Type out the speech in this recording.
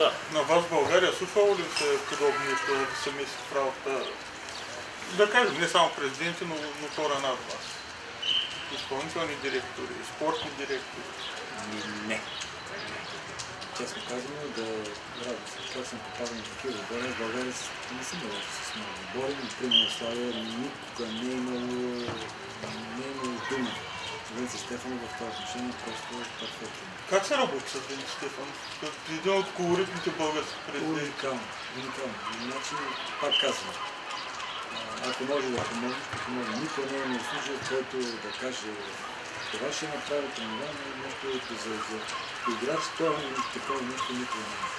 Да. На вас в България случвало ли се подобни неща да се меси в работа? Да кажем, не само президенти, но, но хора над вас. Изпълнителни директори, спортни директори. Не. Честно казано, да радвам се, как съм попадал на такива отбори. В България не съм имал с много отбори, но примерно Славия никога не Венци Стефанов в това отношение просто е перфектен. Как се работи с Денис Стефанов? Като един от колоритните български президенти. Уникално, уникално. Значи, пак казвам, ако може да помогне, ще помогне. Никой не е имал служител, който да каже това ще направи, това, нещо за, за играч, това такова нещо никога не е.